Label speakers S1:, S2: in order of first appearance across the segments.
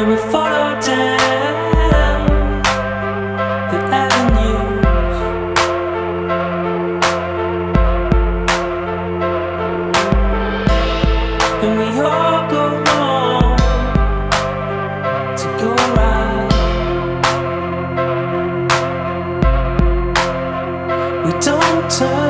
S1: and we follow down the avenues. And we all go wrong to go right. We don't turn.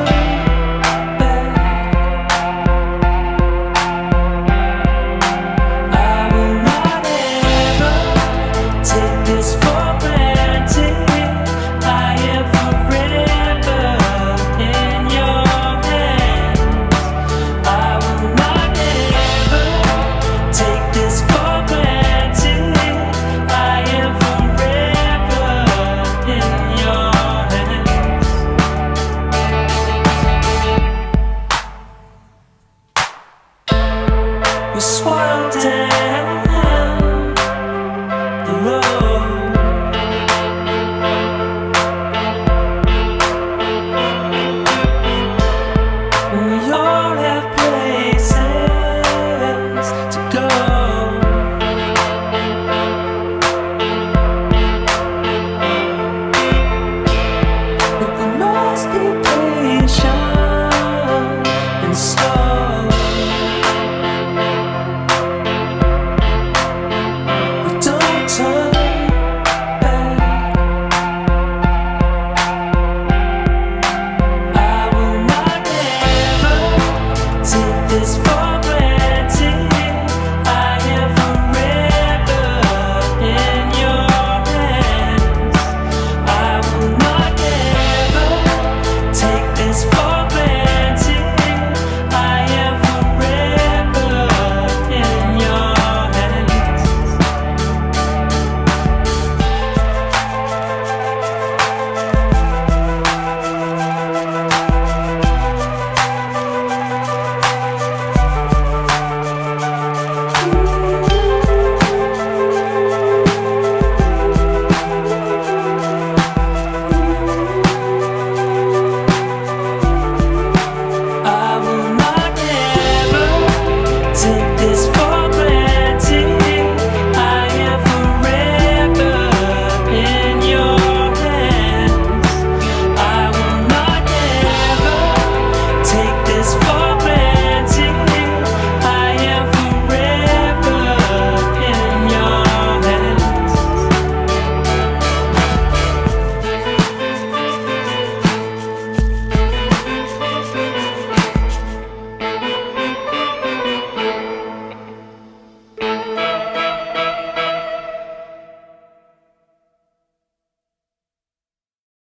S1: love.